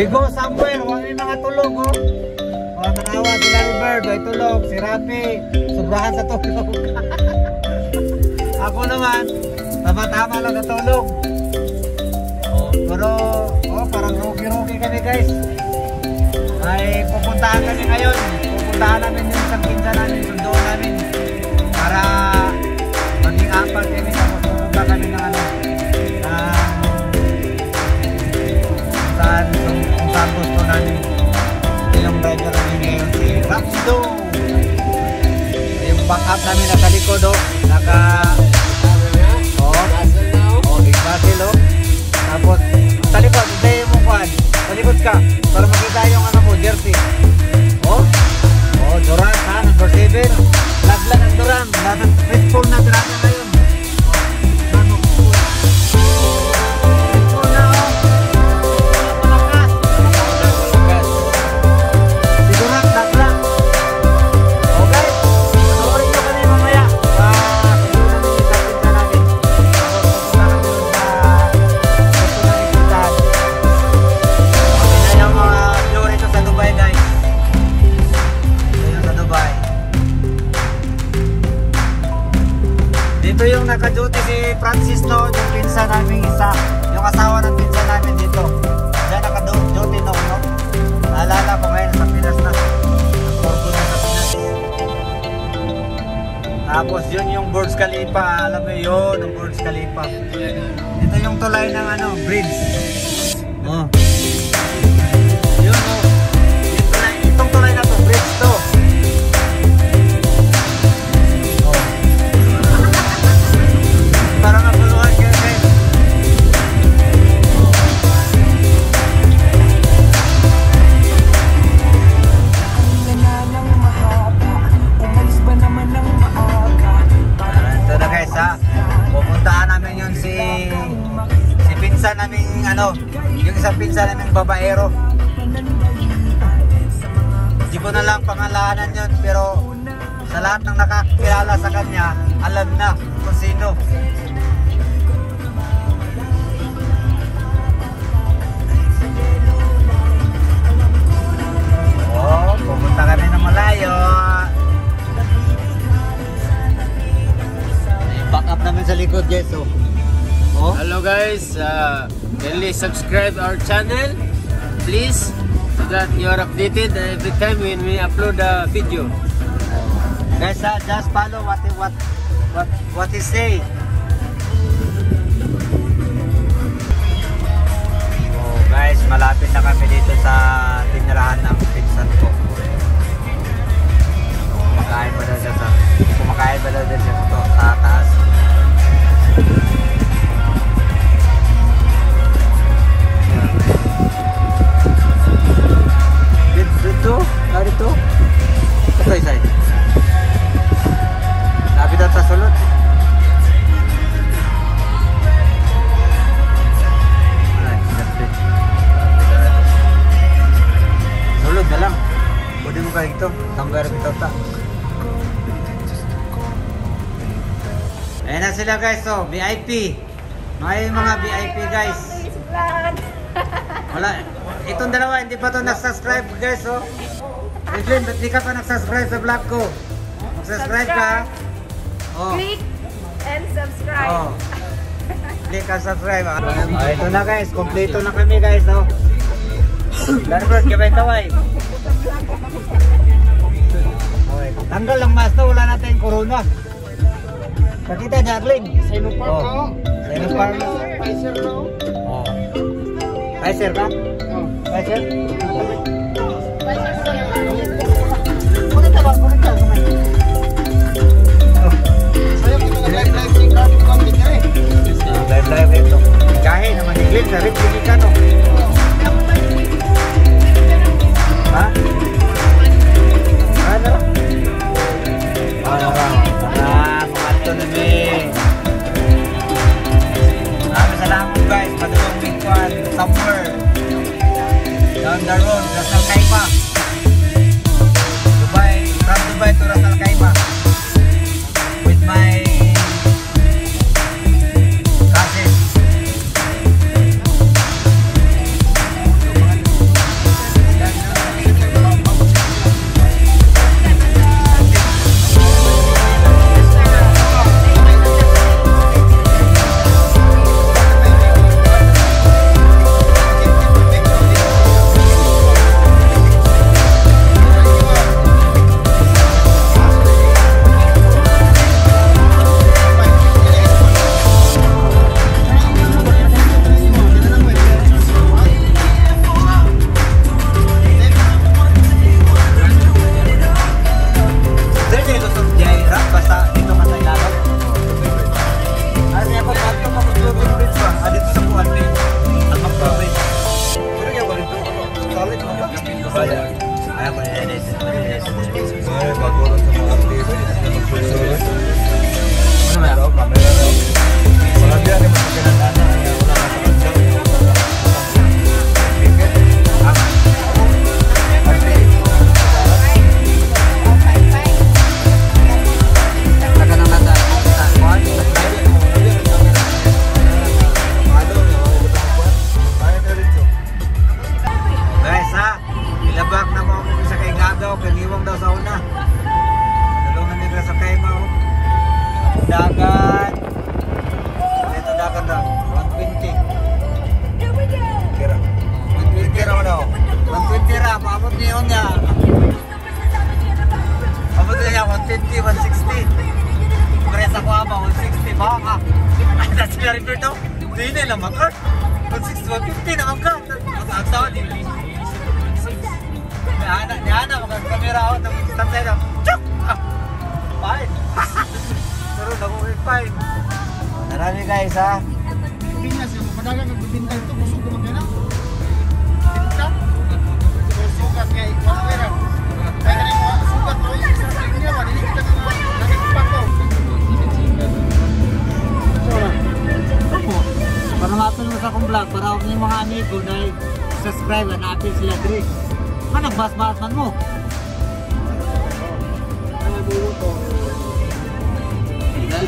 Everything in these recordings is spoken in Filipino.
We go somewhere, wala yung mga tulog oh. Mga tanawa, sila Robert, ay tulog, si Rapi, sobrahan sa tulog. Ako naman, tama-tama lang natulog. Oh, pero, oh, parang rugi-rugi kami guys. Ay, pupuntahan kami ngayon. Pupuntahan namin yung isang pinsa namin, sundoon namin. Para maging apat kami tapos pupunta kami ng ano, saan gusto namin. Ito yung driver namin ngayon, si Rapsido. Yung backup namin nasa likod, oh. Naka, oh, oh, big basil. Tapos, sa likod, hindi mo ka, para makita yung ano mo, jersey. Oh, oh, Duran, ha, number 7. Laglan ng Duran. Lahat faithful na Duran na ngayon. Dito yung naka-duty si Francis no, yung pinsa namin isa. Yung asawa ng pinsa namin dito. Diyan naka-duty no, no? Naalala ko ngayon sa Pinas na. Nagporto na sa Pinas. Tapos yun yung Burj Khalifa. Alam mo yun, yung Burj Khalifa. Ito yung tulay ng ano, bridge. Oh. Isang pinsan namin babaero. Hindi ko na lang pangalanan yun pero sa lahat ng nakakilala sa kanya, alam na kung sino. Oh, pupunta kami ng malayo. Backup namin sa likod, guys. Oh. Hello guys, uh, kindly subscribe our channel, please, so that you are updated every time when we upload a video. Guys, uh, just follow what what what what he say. Oh, guys, malapit na kami dito sa tinirahan ng pinsan ko. Kumakain ba daw siya sa kumakain ba daw siya sa taas? Dito, narito. Ito isa. Sabi daw sa sulod. Sulod na lang. Pwede mo kayo ito. Tanggar bitaw ta. Ayan na sila guys, oh, VIP. May mga VIP guys. Wala. Itong dalawa, hindi pa to nag-subscribe guys, oh. Evelyn, ba't di ka pa nag-subscribe sa vlog ko? Mag-subscribe ka. Oh. Click and subscribe. Oh. Click and subscribe. ah. Ah, ito na guys, kompleto na kami guys, oh. Larbert, kaway-kaway. Okay. Tanggal lang mas to, wala natin corona. Pakita, Darling. Sinopharm Oh. Pfizer no? Oh. Pfizer ka? Si Carmen Conde ka eh. Live live ito. Kahit naman ni Glenn, sa rin, hindi ka no. Ha? Ano? Ano ba? Ah, ito na ni. Maraming salamat guys. Madulong weekend somewhere. Down the road, Ras Colombia, que me subscribe na apil sila diri. Ano, bas-bas man mo.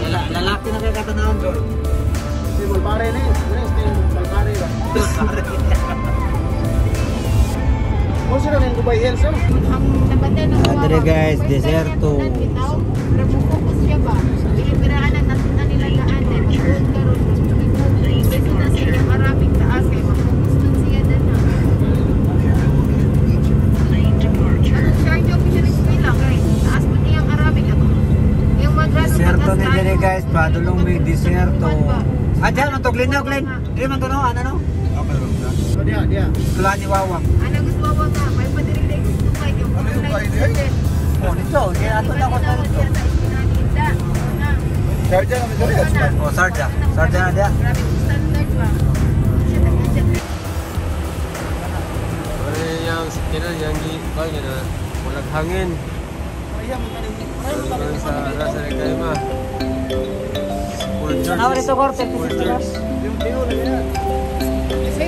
Lala- Lalaki na kaya katanawang doon. Si Balbare na yun. Ano yung Balbare ba? Kung sila na yung Dubai Hills, ano? Ang nabanday ng Ah, dire, guys, deserto. Ramukukos siya ba? Pinipiraan na nila daan eh. Mag-gold ka ron. Beso na sila maraming Deserto ni dire guys, padulong may deserto. Ah, dyan, ang tuglin na, Glenn. Di man to no, ano no? So, dia, dia. Tula ni Wawang. Ano gusto mo ka? May padirilig gusto ka. Yung Ano yung online kain, eh? student. Oh, nito, hindi ato na ako Pagkatawag to. siya sa Espinalida. Na. Sarja kami sa Riyadh. Oh, Sarja. Sarja na dia. Grabe yung standard ba? Siya nag-adjust. Ano yung sikinan yang di bang yun na walang hangin. Ano sa rasa ng kalima. Abre tu corte,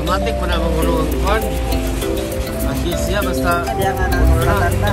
Otomatik pada mengurungkan Masih siap, Basta Jangan, Basta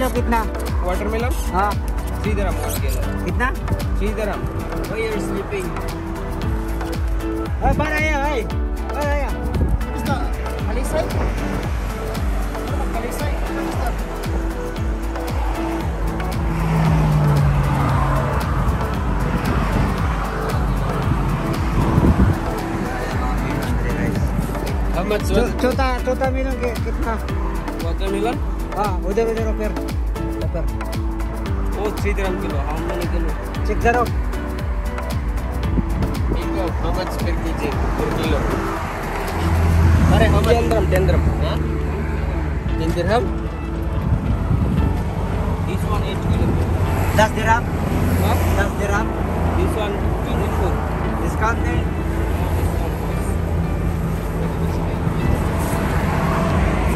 watermelon कितना? Watermelon? हाँ। Three दरम कितना? Three दरम भाई are sleeping भाई बाहर आया भाई बाहर आया किसका चौथा चौथा मिलन कितना? वाटर मिलन हाँ उधर उधर ऊपर ऊपर वो थ्री दिरम किलो हम मैंने किलो चेक करो। ठीक है हाउ मच फिर कीजिए पर किलो। अरे हम टेन दिरम टेन दिरम हाँ? टेन दिरम दिस वन एट किलो। दस दिरम हाँ? दस दिरम this one twenty four discount नहीं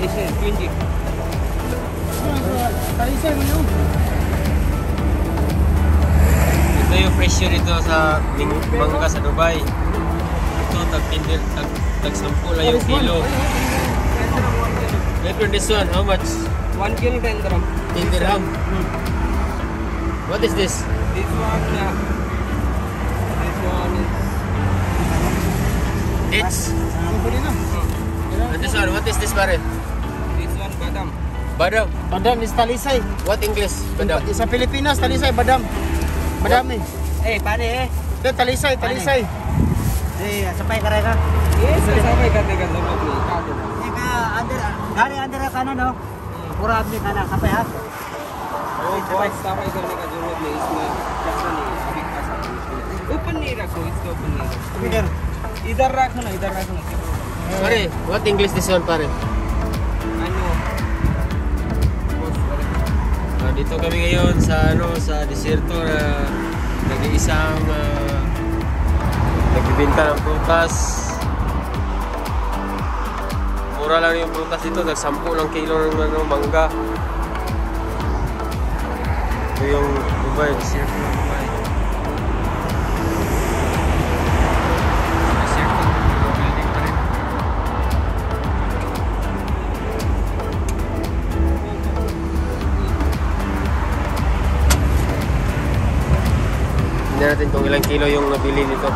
Asian, 20. Talisay mo yun. Ito yung presyo dito sa mangga sa Dubai. Ito, tag tag, tag, tag 10 lang yung kilo. Later this one, how much? 1 kilo 10 gram. 10 dirham. What is this? This one, uh, this one is Dates. Ano pwede na? And this one, what is this pare? Badam. Badam is talisay. What English? Badam. Sa Pilipinas talisay badam. Badam eh. Eh, pare, eh? Dito talisay, talisay. Eh, ah, sampai ka ka. Ah. Yes, sampai ah. eh, ka ka lang mo. Eka under gari under ka na no. Oh. Pura abdi ka na sampai ha. Oh, boy, sampai ka ka juro ni isme. Ka. Open ni rakho, it's open ni. Idhar idhar rakho na, idhar rakho eh. na. Pare, what English this one pare? Ah, dito kami ngayon sa ano sa desierto na nag-iisang uh, nagbibenta ng prutas. Mura lang yung prutas dito, nag 10 lang kilo ng ano, mangga. Ito yung Dubai, desierto ng Dubai. Hindi natin kung ilang kilo yung nabili nito.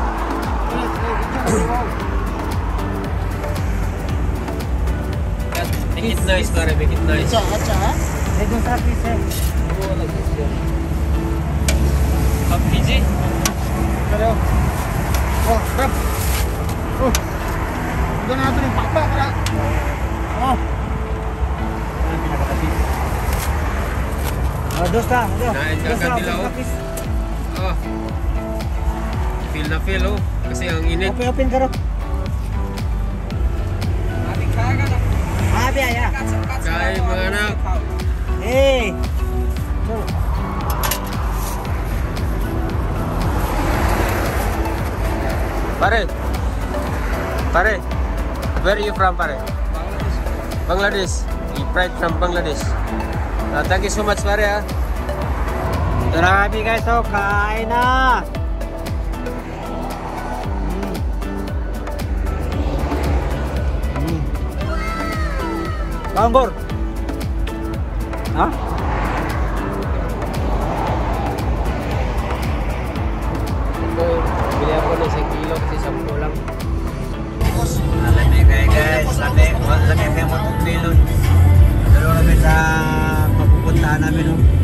Make it nice, pare. Make it nice. Atsa, atsa ha? may doon sa piece eh. Half kg? Pero, oh, rap. Oh. Doon natin yung pakpa para. Oh. Oh, dos ka, dos. Kain ka Dos agad ka, nila, Feel na feel, oh. Kasi ang init. Open, open ka ro. Abi kaga na Abi, aya. Kain, mga anak. Eh. Pare. Pare. Where are you from, pare? Bangladesh. You pride from Bangladesh. Ah, thank you so much, pare, ah. Ito na kami guys, oh, kain na. Mm. Bangor. Ha? Ito, bili ako ng isang kilo kasi 10 lang. Lami kayo guys, lami, lami kayo mo itong bilon. Dalawa kami sa papupuntahan namin. Oh.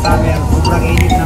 tangan yang kurang ini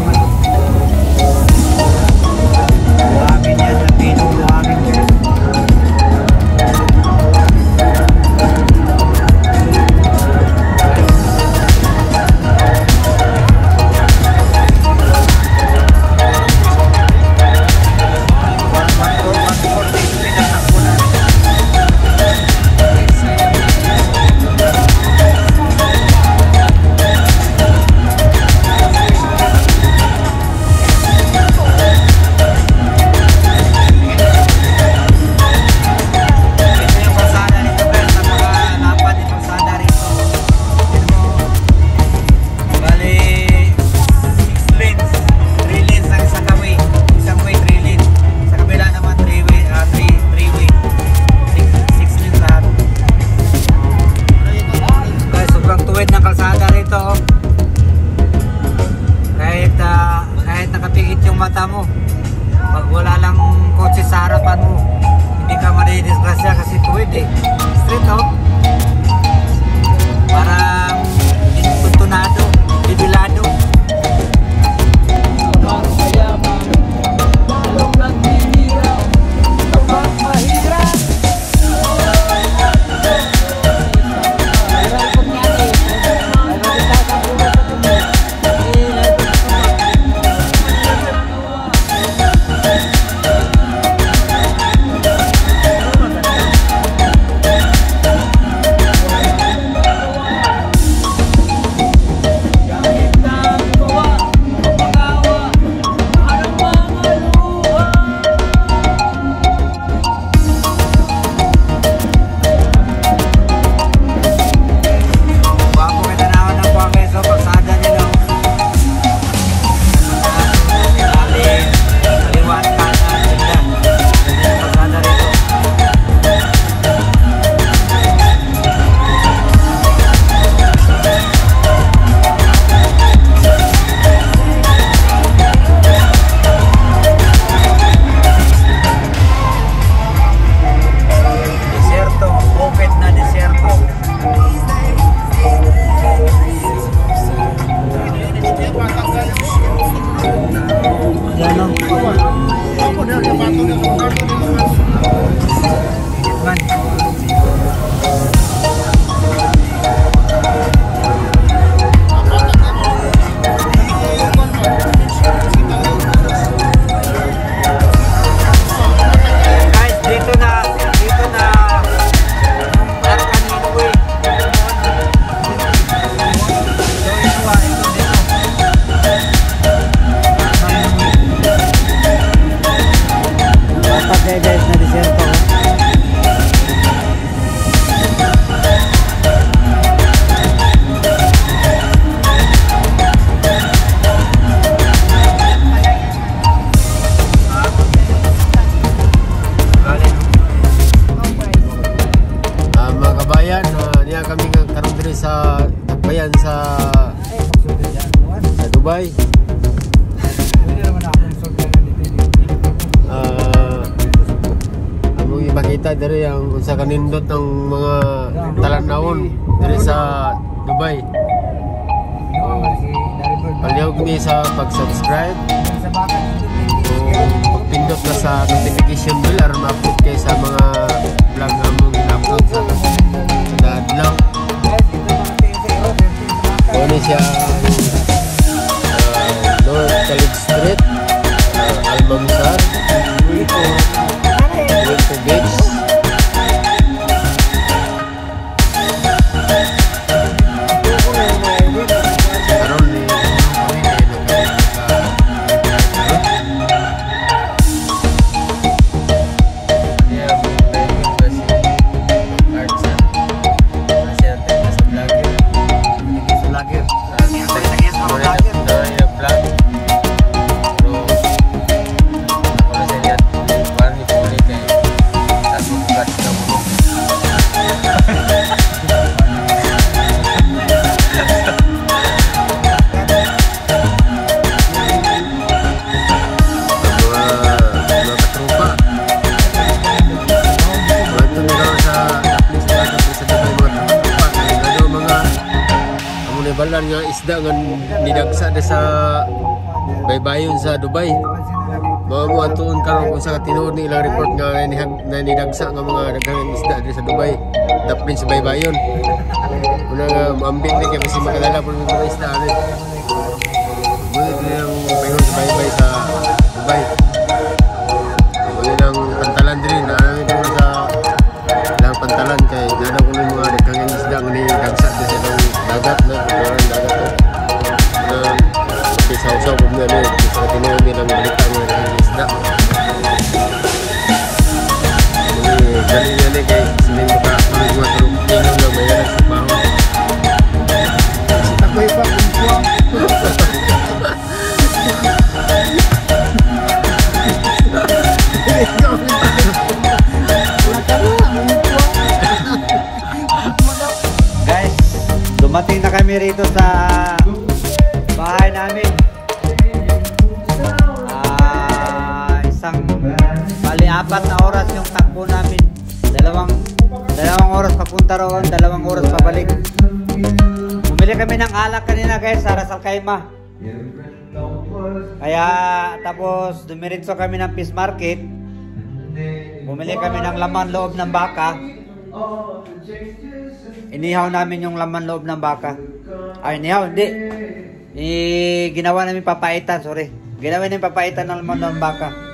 karon dire sa Dubai. Palihog mi sa pag-subscribe. So, pindot na sa notification bell aron ma-upload kay sa mga vlog na mong upload sa sa daan lang. Kunin siya uh, North College Street, uh, Almanzar. Isda nga nidagsa na sa baybayon sa Dubai. Mga mo atuon karon kung sa tinuod ni ilang report nga na nidagsa nga mga daghang isda diri sa Dubai. Daprin sa baybayon. Una nga maambing ni kay kasi makalala ng mga isda ani. Ngunit nilang bayon sa baybay sa Dubai. Kami rito sa bahay namin. Ah, isang bali apat na oras yung takbo namin. Dalawang dalawang oras papunta roon, dalawang oras pabalik. Bumili kami ng alak kanina guys sa Rasal Kaima. Kaya tapos dumiretso kami ng Fish Market. Bumili kami ng laman loob ng baka. Inihaw namin yung laman loob ng baka. Ay, inihaw, hindi. I, ginawa namin papaitan, sorry. Ginawa namin papaitan ng ng baka.